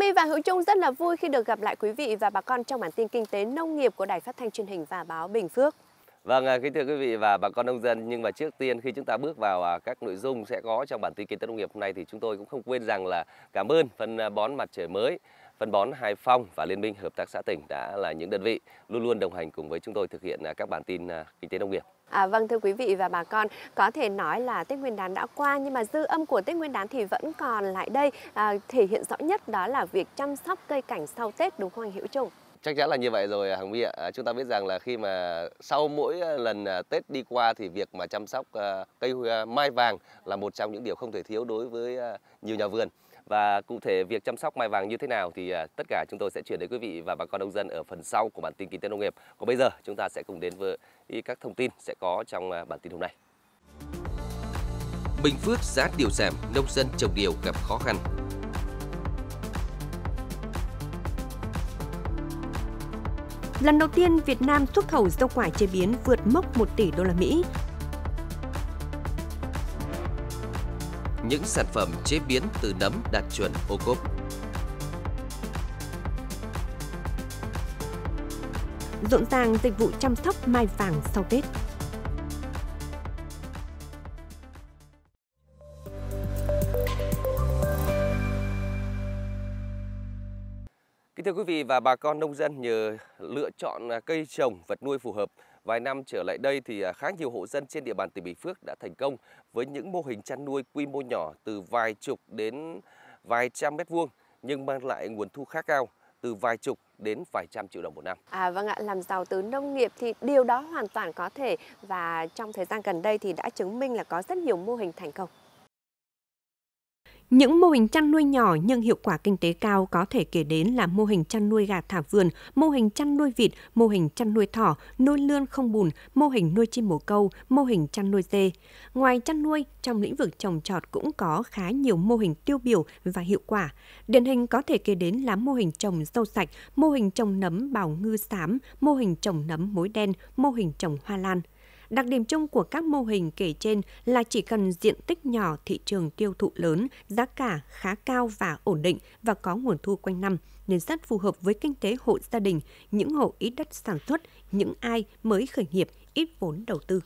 My và Hữu Trung rất là vui khi được gặp lại quý vị và bà con trong bản tin kinh tế nông nghiệp của Đài Phát thanh Truyền hình và báo Bình Phước. Vâng, à, kính thưa quý vị và bà con nông dân, nhưng mà trước tiên khi chúng ta bước vào à, các nội dung sẽ có trong bản tin kinh tế nông nghiệp hôm nay thì chúng tôi cũng không quên rằng là cảm ơn phân à, bón mặt trời mới, phân bón Hải Phong và Liên minh Hợp tác xã tỉnh đã là những đơn vị luôn luôn đồng hành cùng với chúng tôi thực hiện à, các bản tin à, kinh tế nông nghiệp. À, vâng thưa quý vị và bà con, có thể nói là Tết Nguyên đán đã qua nhưng mà dư âm của Tết Nguyên đán thì vẫn còn lại đây. À, thể hiện rõ nhất đó là việc chăm sóc cây cảnh sau Tết đúng không anh Hữu Trung? Chắc chắn là như vậy rồi à, Hằng My ạ. À, chúng ta biết rằng là khi mà sau mỗi à, lần à, Tết đi qua thì việc mà chăm sóc cây mai vàng là một trong những điều không thể thiếu đối với nhiều nhà vườn. Và cụ thể việc chăm sóc mai vàng như thế nào thì tất cả chúng tôi sẽ chuyển đến quý vị và bà con nông dân ở phần sau của bản tin kinh tế nông nghiệp. Còn bây giờ chúng ta sẽ cùng đến với các thông tin sẽ có trong bản tin hôm nay. Bình Phước giá điều giảm, nông dân trồng điều gặp khó khăn. Lần đầu tiên Việt Nam xuất khẩu rau quả chế biến vượt mốc 1 tỷ đô la Mỹ. Những sản phẩm chế biến từ nấm đạt chuẩn ô cốp. Rộn ràng dịch vụ chăm sóc mai vàng sau Tết. Quý vị và bà con nông dân nhờ lựa chọn à, cây trồng, vật nuôi phù hợp, vài năm trở lại đây thì à, khá nhiều hộ dân trên địa bàn tỉnh Bình Phước đã thành công với những mô hình chăn nuôi quy mô nhỏ từ vài chục đến vài trăm mét vuông nhưng mang lại nguồn thu khá cao từ vài chục đến vài trăm triệu đồng một năm. À vâng ạ, làm giàu từ nông nghiệp thì điều đó hoàn toàn có thể và trong thời gian gần đây thì đã chứng minh là có rất nhiều mô hình thành công. Những mô hình chăn nuôi nhỏ nhưng hiệu quả kinh tế cao có thể kể đến là mô hình chăn nuôi gà thả vườn, mô hình chăn nuôi vịt, mô hình chăn nuôi thỏ, nuôi lươn không bùn, mô hình nuôi chim bồ câu, mô hình chăn nuôi dê. Ngoài chăn nuôi, trong lĩnh vực trồng trọt cũng có khá nhiều mô hình tiêu biểu và hiệu quả. Điển hình có thể kể đến là mô hình trồng rau sạch, mô hình trồng nấm bào ngư xám, mô hình trồng nấm mối đen, mô hình trồng hoa lan. Đặc điểm chung của các mô hình kể trên là chỉ cần diện tích nhỏ, thị trường tiêu thụ lớn, giá cả khá cao và ổn định và có nguồn thu quanh năm, nên rất phù hợp với kinh tế hộ gia đình, những hộ ít đất sản xuất, những ai mới khởi nghiệp, ít vốn đầu tư.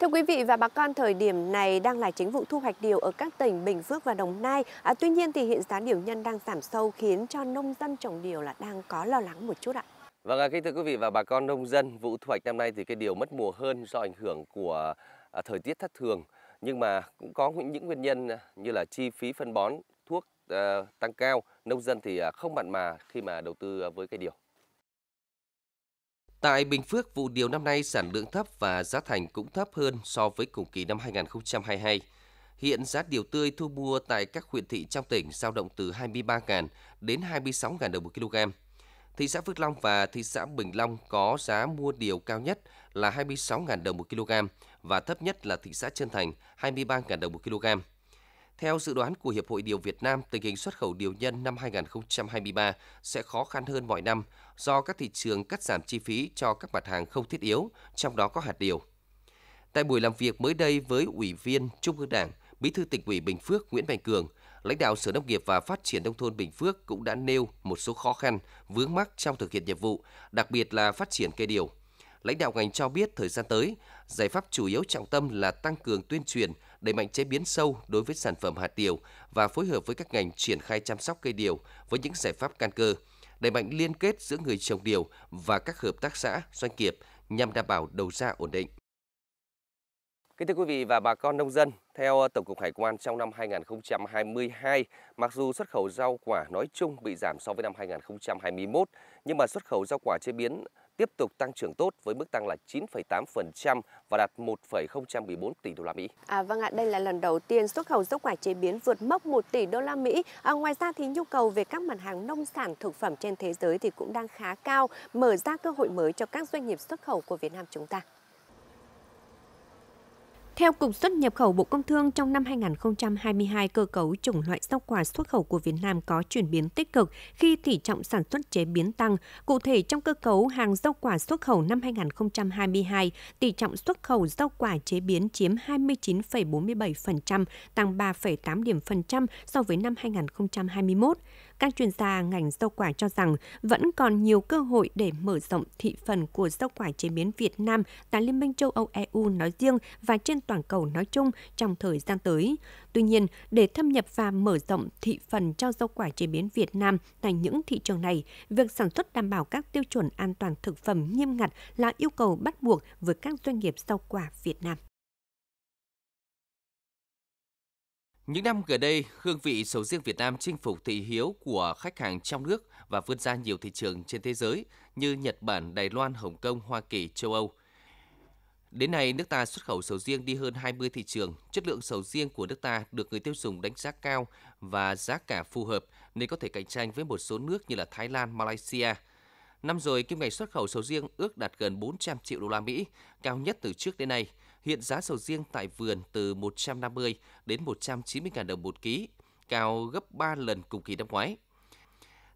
Thưa quý vị và bà con, thời điểm này đang là chính vụ thu hoạch điều ở các tỉnh Bình Phước và Đồng Nai. À, tuy nhiên thì hiện giá điều nhân đang giảm sâu khiến cho nông dân trồng điều là đang có lo lắng một chút ạ. Vâng, kính thưa quý vị và bà con nông dân, vụ thu hoạch năm nay thì cái điều mất mùa hơn do ảnh hưởng của à, thời tiết thất thường. Nhưng mà cũng có những nguyên nhân à, như là chi phí phân bón, thuốc à, tăng cao, nông dân thì không mặn mà khi mà đầu tư với cây điều. Tại Bình Phước, vụ điều năm nay sản lượng thấp và giá thành cũng thấp hơn so với cùng kỳ năm 2022. Hiện giá điều tươi thu mua tại các huyện thị trong tỉnh dao động từ 23.000 đến 26.000 đồng một kg Thị xã Phước Long và thị xã Bình Long có giá mua điều cao nhất là 26.000 đồng một kg và thấp nhất là thị xã Trân Thành 23.000 đồng một kg. Theo dự đoán của Hiệp hội Điều Việt Nam, tình hình xuất khẩu điều nhân năm 2023 sẽ khó khăn hơn mọi năm do các thị trường cắt giảm chi phí cho các mặt hàng không thiết yếu, trong đó có hạt điều. Tại buổi làm việc mới đây với Ủy viên Trung ương Đảng, Bí thư tỉnh ủy Bình Phước Nguyễn Mạnh Cường, lãnh đạo Sở Nông nghiệp và Phát triển Nông thôn Bình Phước cũng đã nêu một số khó khăn, vướng mắc trong thực hiện nhiệm vụ, đặc biệt là phát triển cây điều. Lãnh đạo ngành cho biết thời gian tới, giải pháp chủ yếu trọng tâm là tăng cường tuyên truyền, đẩy mạnh chế biến sâu đối với sản phẩm hạt điều và phối hợp với các ngành triển khai chăm sóc cây điều với những giải pháp căn cơ, đẩy mạnh liên kết giữa người trồng điều và các hợp tác xã, doanh nghiệp nhằm đảm bảo đầu ra ổn định. Kính thưa quý vị và bà con nông dân, theo Tổng cục Hải quan trong năm 2022, mặc dù xuất khẩu rau quả nói chung bị giảm so với năm 2021, nhưng mà xuất khẩu rau quả chế biến tiếp tục tăng trưởng tốt với mức tăng là 9,8% và đạt 1,014 tỷ đô la Mỹ. À vâng ạ, đây là lần đầu tiên xuất khẩu rau quả chế biến vượt mốc 1 tỷ đô la Mỹ. À, ngoài ra thì nhu cầu về các mặt hàng nông sản thực phẩm trên thế giới thì cũng đang khá cao, mở ra cơ hội mới cho các doanh nghiệp xuất khẩu của Việt Nam chúng ta. Theo Cục xuất nhập khẩu Bộ Công Thương, trong năm 2022, cơ cấu chủng loại rau quả xuất khẩu của Việt Nam có chuyển biến tích cực khi tỷ trọng sản xuất chế biến tăng. Cụ thể, trong cơ cấu hàng rau quả xuất khẩu năm 2022, tỷ trọng xuất khẩu rau quả chế biến chiếm 29,47%, tăng 3,8 điểm phần trăm so với năm 2021. Các chuyên gia ngành rau quả cho rằng vẫn còn nhiều cơ hội để mở rộng thị phần của rau quả chế biến Việt Nam tại Liên minh châu Âu EU nói riêng và trên toàn cầu nói chung trong thời gian tới. Tuy nhiên, để thâm nhập và mở rộng thị phần cho rau quả chế biến Việt Nam tại những thị trường này, việc sản xuất đảm bảo các tiêu chuẩn an toàn thực phẩm nghiêm ngặt là yêu cầu bắt buộc với các doanh nghiệp rau quả Việt Nam. Những năm gần đây, hương vị sầu riêng Việt Nam chinh phục thị hiếu của khách hàng trong nước và vươn ra nhiều thị trường trên thế giới như Nhật Bản, Đài Loan, Hồng Kông, Hoa Kỳ, châu Âu. Đến nay, nước ta xuất khẩu sầu riêng đi hơn 20 thị trường. Chất lượng sầu riêng của nước ta được người tiêu dùng đánh giá cao và giá cả phù hợp nên có thể cạnh tranh với một số nước như là Thái Lan, Malaysia. Năm rồi, kim ngạch xuất khẩu sầu riêng ước đạt gần 400 triệu đô la Mỹ, cao nhất từ trước đến nay. Hiện giá sầu riêng tại vườn từ 150 đến 190 000 đồng một ký, cao gấp 3 lần cùng kỳ năm ngoái.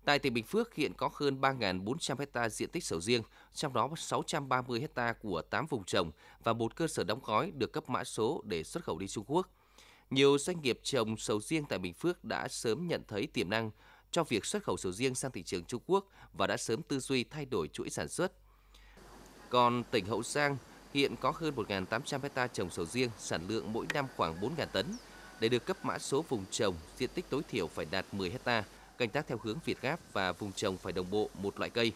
Tại tỉnh Bình Phước hiện có hơn 3.400 hecta diện tích sầu riêng, trong đó 630 hecta của 8 vùng trồng và một cơ sở đóng gói được cấp mã số để xuất khẩu đi Trung Quốc. Nhiều doanh nghiệp trồng sầu riêng tại Bình Phước đã sớm nhận thấy tiềm năng cho việc xuất khẩu sầu riêng sang thị trường Trung Quốc và đã sớm tư duy thay đổi chuỗi sản xuất. Còn tỉnh Hậu Giang hiện có hơn 1.800 hecta trồng sầu riêng, sản lượng mỗi năm khoảng 4.000 tấn. Để được cấp mã số vùng trồng, diện tích tối thiểu phải đạt 10 hecta, canh tác theo hướng Việt Gáp và vùng trồng phải đồng bộ một loại cây.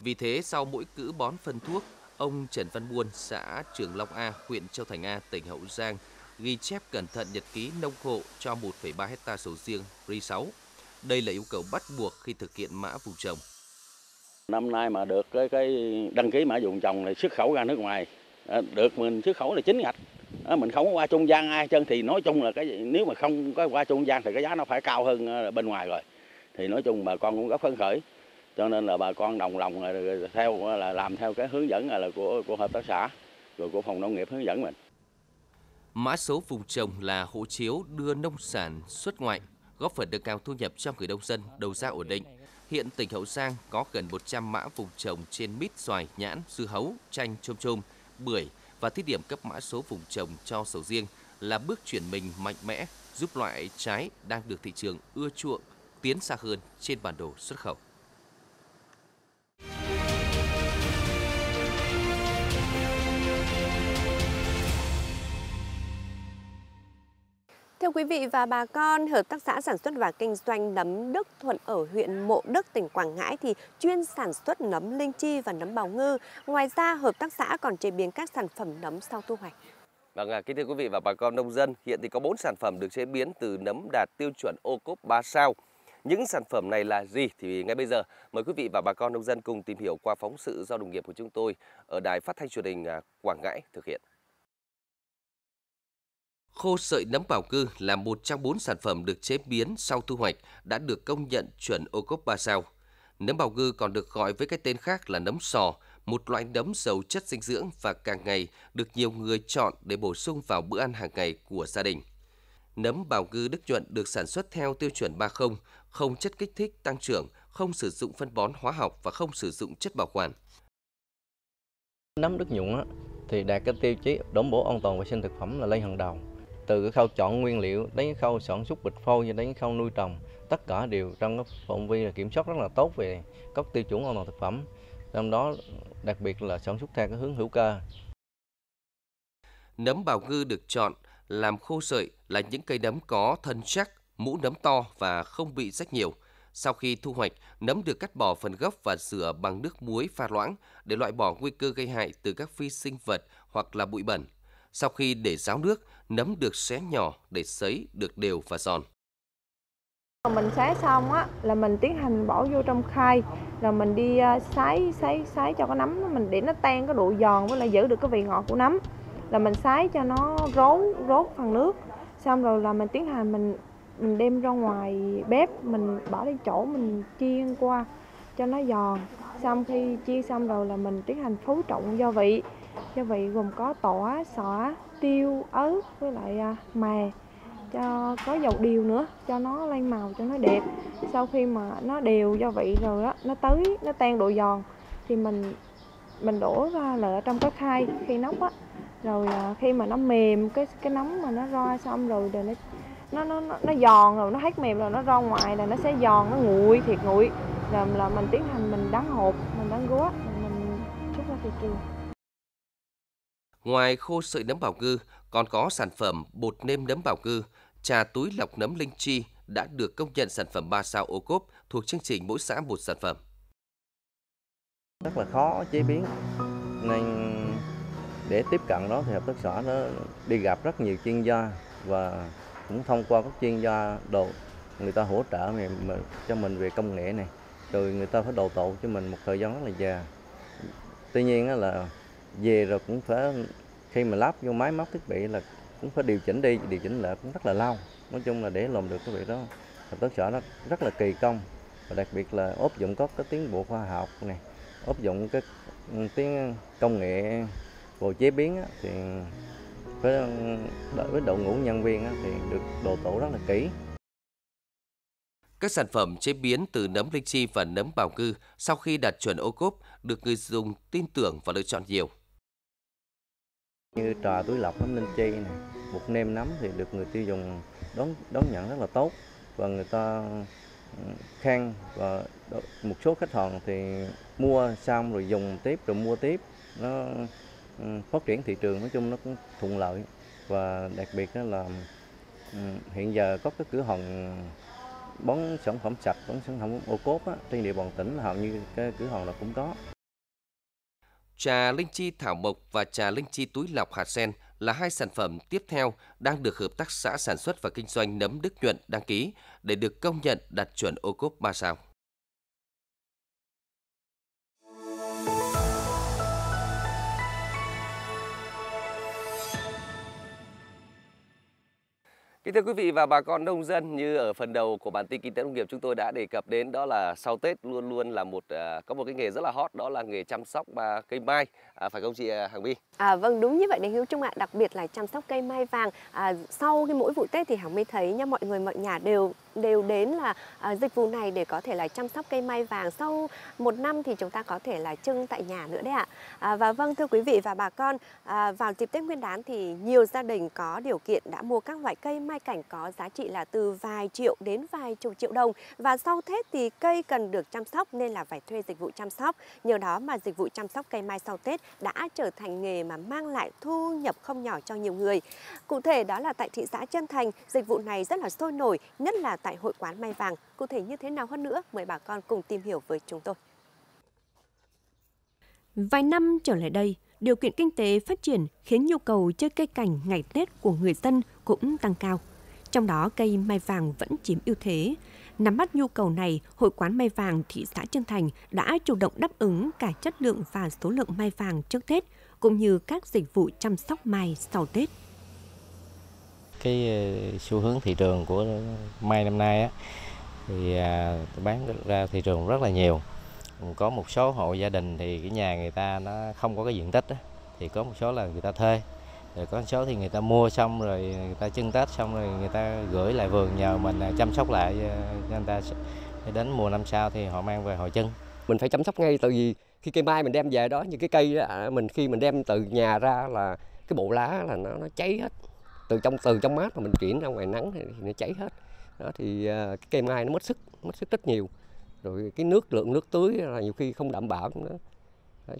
Vì thế, sau mỗi cữ bón phân thuốc, ông Trần Văn Buôn, xã Trường Long A, huyện Châu Thành A, tỉnh Hậu Giang, ghi chép cẩn thận nhật ký nông hộ cho 1,3 hecta sầu riêng RI6. Đây là yêu cầu bắt buộc khi thực hiện mã vùng trồng. Năm nay mà được cái, cái đăng ký mã vùng trồng này xuất khẩu ra nước ngoài, ờ, được mình xuất khẩu là chính ngạch. Ờ, mình không có qua trung gian ai chân thì nói chung là cái nếu mà không có qua trung gian thì cái giá nó phải cao hơn ờ, bên ngoài rồi. Thì nói chung bà con cũng rất phấn khởi. Cho nên là bà con đồng lòng theo là làm theo cái hướng dẫn là của của hợp tác xã rồi của phòng nông nghiệp hướng dẫn mình. Mã số vùng trồng là hộ chiếu đưa nông sản xuất ngoại, góp phần nâng cao thu nhập cho người nông dân, đầu ra ổn định Hiện tỉnh Hậu Giang có gần 100 mã vùng trồng trên mít, xoài, nhãn, dưa hấu, chanh, chôm chôm, bưởi và thí điểm cấp mã số vùng trồng cho sầu riêng là bước chuyển mình mạnh mẽ giúp loại trái đang được thị trường ưa chuộng tiến xa hơn trên bản đồ xuất khẩu. Thưa quý vị và bà con, Hợp tác xã sản xuất và kinh doanh nấm Đức Thuận ở huyện Mộ Đức, tỉnh Quảng Ngãi thì chuyên sản xuất nấm linh chi và nấm bào ngư. Ngoài ra, hợp tác xã còn chế biến các sản phẩm nấm sau thu hoạch. Vâng, à, kính thưa quý vị và bà con nông dân, hiện thì có 4 sản phẩm được chế biến từ nấm đạt tiêu chuẩn ô cốp 3 sao. Những sản phẩm này là gì thì ngay bây giờ mời quý vị và bà con nông dân cùng tìm hiểu qua phóng sự do đồng nghiệp của chúng tôi ở đài phát thanh truyền hình à, Quảng Ngãi thực hiện. Khô sợi nấm bảo cư là một trong bốn sản phẩm được chế biến sau thu hoạch đã được công nhận chuẩn ô cốp 3 sao. Nấm bào ngư còn được gọi với cái tên khác là nấm sò, một loại nấm giàu chất dinh dưỡng và càng ngày được nhiều người chọn để bổ sung vào bữa ăn hàng ngày của gia đình. Nấm bào ngư Đức Nhuận được sản xuất theo tiêu chuẩn 30, không chất kích thích tăng trưởng, không sử dụng phân bón hóa học và không sử dụng chất bảo quản. Nấm Đức Nhuận thì đạt cái tiêu chí đảm bảo an toàn vệ sinh thực phẩm là lên hàng đầu từ cái khâu chọn nguyên liệu đến cái khâu sản xuất bịch phôi cho đến cái khâu nuôi trồng tất cả đều trong cái phạm vi là kiểm soát rất là tốt về các tiêu chuẩn an toàn thực phẩm. Trong đó đặc biệt là sản xuất theo cái hướng hữu cơ. Nấm bào ngư được chọn làm khô sợi là những cây nấm có thân chắc mũ nấm to và không bị rách nhiều. Sau khi thu hoạch, nấm được cắt bỏ phần gốc và rửa bằng nước muối pha loãng để loại bỏ nguy cơ gây hại từ các vi sinh vật hoặc là bụi bẩn. Sau khi để ráo nước, nấm được xé nhỏ để sấy được đều và giòn. Mình xé xong á là mình tiến hành bỏ vô trong khay rồi mình đi à, sấy sấy sấy cho cái nấm mình để nó tan cái độ giòn với lại giữ được cái vị ngọt của nấm. Là mình sấy cho nó rốn rốt phần nước. Xong rồi là mình tiến hành mình mình đem ra ngoài bếp mình bỏ lên chỗ mình chiên qua cho nó giòn. Xong khi chiên xong rồi là mình tiến hành phối trộn gia vị. Gia vị gồm có tỏi, xỏ, tiêu ớt với lại à, mè cho có dầu điều nữa cho nó lên màu cho nó đẹp. Sau khi mà nó đều gia vị rồi đó, nó tới nó tan độ giòn thì mình mình đổ ra là ở trong cái khay khi nóc á. Rồi à, khi mà nó mềm cái cái nấm mà nó ra xong rồi rồi nó nó nó nó, nó giòn rồi nó hết mềm rồi nó ra ngoài là nó sẽ giòn nó nguội thiệt nguội là là mình tiến hành mình đắng hộp mình đắng gói mình xuất ra thị trường. Ngoài khô sợi nấm bảo ngư, còn có sản phẩm bột nêm nấm bảo ngư, trà túi lọc nấm linh chi đã được công nhận sản phẩm 3 sao ô cốp thuộc chương trình mỗi xã một sản phẩm. Rất là khó chế biến. Nên để tiếp cận đó thì hợp tác xã nó đi gặp rất nhiều chuyên gia và cũng thông qua các chuyên gia đồ người ta hỗ trợ mình, cho mình về công nghệ này rồi người ta phải đầu tộ cho mình một thời gian rất là dài tuy nhiên là về rồi cũng phải, khi mà lắp vô máy, móc thiết bị là cũng phải điều chỉnh đi, điều chỉnh lại cũng rất là lâu. Nói chung là để làm được cái việc đó, hợp tác xã nó rất là kỳ công. Và đặc biệt là áp dụng các cái tiến bộ khoa học này, áp dụng cái tiếng công nghệ vào chế biến thì với với đội ngũ nhân viên thì được đồ tổ rất là kỹ các sản phẩm chế biến từ nấm linh chi và nấm bào ngư sau khi đạt chuẩn ô cốp được người dùng tin tưởng và lựa chọn nhiều. Như trà túi lọc nấm linh chi này, bột nêm nấm thì được người tiêu dùng đón đón nhận rất là tốt. Và người ta ừ, khen và một số khách hàng thì mua xong rồi dùng tiếp rồi mua tiếp. Nó ừ, phát triển thị trường nói chung nó cũng thuận lợi. Và đặc biệt là ừ, hiện giờ có cái cửa hàng bón sản phẩm sạch, bón sản phẩm ô cốp á, trên địa bàn tỉnh hầu như cái cửa hàng là cũng có. Trà linh chi thảo mộc và trà linh chi túi lọc hạt sen là hai sản phẩm tiếp theo đang được hợp tác xã sản xuất và kinh doanh nấm Đức Nhuận đăng ký để được công nhận đạt chuẩn ô cốp 3 sao. Kính thưa quý vị và bà con nông dân, như ở phần đầu của bản tin kinh tế nông nghiệp chúng tôi đã đề cập đến đó là sau Tết luôn luôn là một à, có một cái nghề rất là hot đó là nghề chăm sóc cây mai, à, phải không chị à, Hằng My? À vâng đúng như vậy đấy Hiếu Trung ạ, đặc biệt là chăm sóc cây mai vàng. À, sau cái mỗi vụ Tết thì Hằng My thấy nha mọi người mọi nhà đều đều đến là uh, dịch vụ này để có thể là chăm sóc cây mai vàng. Sau một năm thì chúng ta có thể là trưng tại nhà nữa đấy ạ. À, và vâng thưa quý vị và bà con à, vào dịp Tết Nguyên đán thì nhiều gia đình có điều kiện đã mua các loại cây mai cảnh có giá trị là từ vài triệu đến vài chục triệu đồng. Và sau Tết thì cây cần được chăm sóc nên là phải thuê dịch vụ chăm sóc. Nhờ đó mà dịch vụ chăm sóc cây mai sau Tết đã trở thành nghề mà mang lại thu nhập không nhỏ cho nhiều người. Cụ thể đó là tại thị xã Trân Thành dịch vụ này rất là sôi nổi nhất là tại hội quán Mai Vàng. Cụ thể như thế nào hơn nữa, mời bà con cùng tìm hiểu với chúng tôi. Vài năm trở lại đây, điều kiện kinh tế phát triển khiến nhu cầu chơi cây cảnh ngày Tết của người dân cũng tăng cao. Trong đó cây mai vàng vẫn chiếm ưu thế. Nắm bắt nhu cầu này, Hội quán mai vàng thị xã Trân Thành đã chủ động đáp ứng cả chất lượng và số lượng mai vàng trước Tết, cũng như các dịch vụ chăm sóc mai sau Tết cái ờ, xu hướng thị trường của mai năm nay á, thì à, bán ra thị trường rất là nhiều. Có một số hộ gia đình thì cái nhà người ta nó không có cái diện tích đó, thì có một số là người ta thuê. Rồi có một số thì người ta mua xong rồi người ta trưng tết xong rồi người ta gửi lại vườn nhờ mình à, chăm sóc lại ờ, cho người ta đến mùa năm sau thì họ mang về họ trưng. Mình phải chăm sóc ngay tại vì khi cây mai mình đem về đó như cái cây đó, mình khi mình đem từ nhà ra là cái bộ lá là nó nó cháy hết từ trong từ trong mát mà mình chuyển ra ngoài nắng thì nó cháy hết. Đó thì à, cái cây mai nó mất sức mất sức rất nhiều. Rồi cái nước lượng nước tưới là nhiều khi không đảm bảo nữa.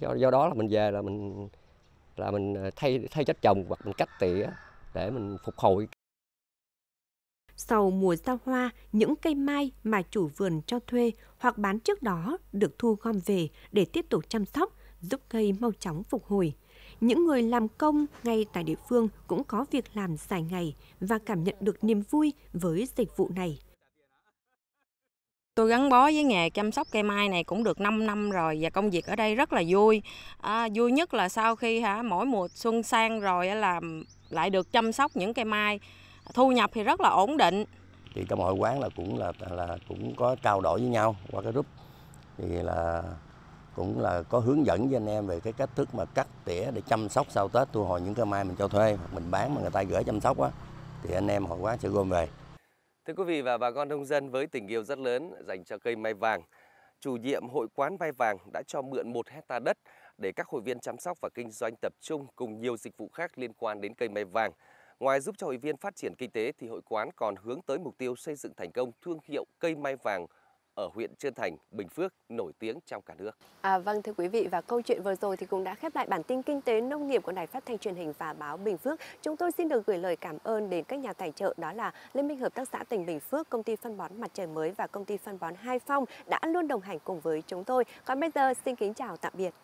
Do do đó là mình về là mình là mình à, thay thay chất trồng hoặc mình cắt tỉa để mình phục hồi sau mùa ra hoa, những cây mai mà chủ vườn cho thuê hoặc bán trước đó được thu gom về để tiếp tục chăm sóc, giúp cây mau chóng phục hồi những người làm công ngay tại địa phương cũng có việc làm dài ngày và cảm nhận được niềm vui với dịch vụ này. Tôi gắn bó với nghề chăm sóc cây mai này cũng được 5 năm rồi và công việc ở đây rất là vui. À, vui nhất là sau khi hả mỗi mùa xuân sang rồi là lại được chăm sóc những cây mai, thu nhập thì rất là ổn định. Thì trong hội quán là cũng là là cũng có trao đổi với nhau qua cái group thì là cũng là có hướng dẫn với anh em về cái cách thức mà cắt tỉa để chăm sóc sau Tết thu hồi những cây mai mình cho thuê hoặc mình bán mà người ta gửi chăm sóc á thì anh em họ quán sẽ gom về. Thưa quý vị và bà con nông dân với tình yêu rất lớn dành cho cây mai vàng, chủ nhiệm hội quán mai vàng đã cho mượn một hecta đất để các hội viên chăm sóc và kinh doanh tập trung cùng nhiều dịch vụ khác liên quan đến cây mai vàng. Ngoài giúp cho hội viên phát triển kinh tế thì hội quán còn hướng tới mục tiêu xây dựng thành công thương hiệu cây mai vàng ở huyện Trơn Thành, Bình Phước nổi tiếng trong cả nước. À, vâng thưa quý vị và câu chuyện vừa rồi thì cũng đã khép lại bản tin kinh tế nông nghiệp của Đài Phát thanh Truyền hình và báo Bình Phước. Chúng tôi xin được gửi lời cảm ơn đến các nhà tài trợ đó là Liên minh Hợp tác xã tỉnh Bình Phước, công ty phân bón Mặt trời mới và công ty phân bón Hai Phong đã luôn đồng hành cùng với chúng tôi. Còn bây giờ xin kính chào tạm biệt.